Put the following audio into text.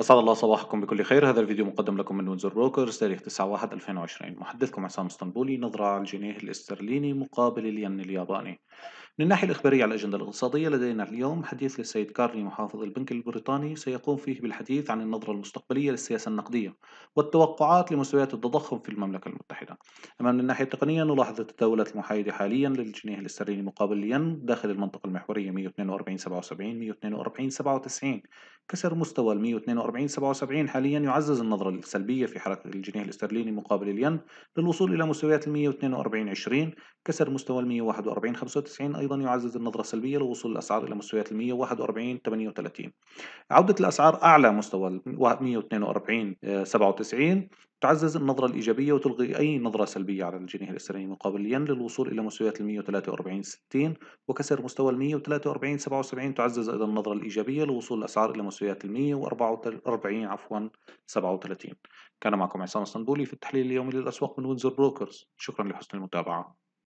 أسعد الله صباحكم بكل خير. هذا الفيديو مقدم لكم من وينزر بروكرز تاريخ 9/1/2020 محدثكم عصام اسطنبولي نظرة على الجنيه الاسترليني مقابل الين الياباني. من الناحية الإخبارية على الأجندة الاقتصادية لدينا اليوم حديث للسيد كارني محافظ البنك البريطاني. سيقوم فيه بالحديث عن النظرة المستقبلية للسياسة النقدية والتوقعات لمستويات التضخم في المملكة المتحدة. أما من الناحية التقنية نلاحظ التداولات المحايدة حاليا للجنيه الاسترليني مقابل الين داخل المنطقة المحورية 142.77 142.97 كسر مستوى ال 142.77 حاليا يعزز النظرة السلبية في حركة الجنيه الاسترليني مقابل الين للوصول إلى مستويات ال 142.20 كسر مستوى ال 141.95 أيضا يعزز النظرة السلبية لوصول الأسعار إلى مستويات ال 141.38 عودة الأسعار أعلى مستوى ال 142.97 تعزز النظرة الإيجابية وتلغي أي نظرة سلبية على الجنيه الاسترليني مقابل الين للوصول إلى مستويات ال 143.60 وكسر مستوى ال 143.77 تعزز أيضا النظرة الإيجابية لوصول الأسعار إلى مستويات ال 144 عفوا 37 كان معكم عصام إسطنبولي في التحليل اليومي للأسواق من وينزر بروكرز. شكرا لحسن المتابعة.